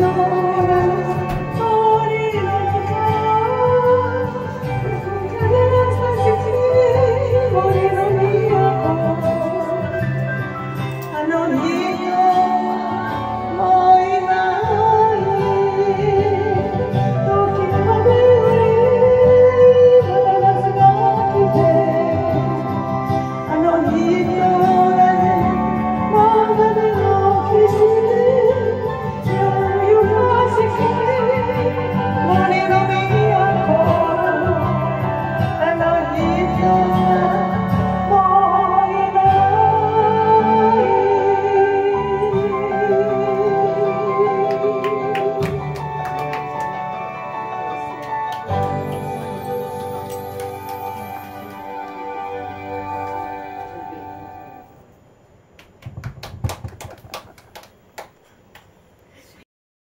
no.